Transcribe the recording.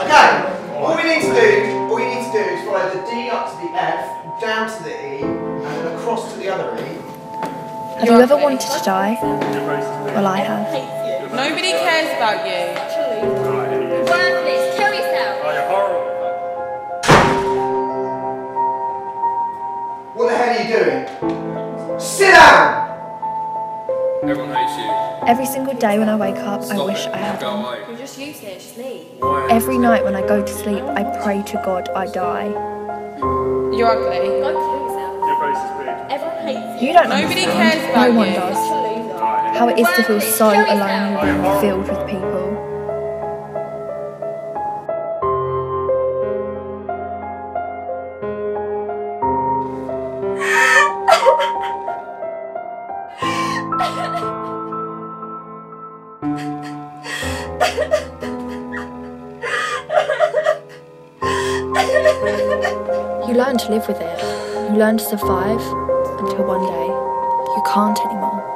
Okay, all we need to do, all you need to do is follow the D up to the F, down to the E, and then across to the other E. Have you ever wanted to die? Well, I have. Nobody cares about you. Worthless. What the hell are you doing? Sit down! Everyone hates you. Every single day when I wake up, I wish it. I had Go one. away. You're just useless. Just leave. Every night when I go to sleep, I pray to God I die. You're ugly. Go kill yourself. Your face is big. Everyone hates you. You don't Nobody understand. cares about No one you. does. Such a. How it is to feel so Kill yourself. alone and being filled with people. You learn to live with it. You learn to survive until one day you can't anymore.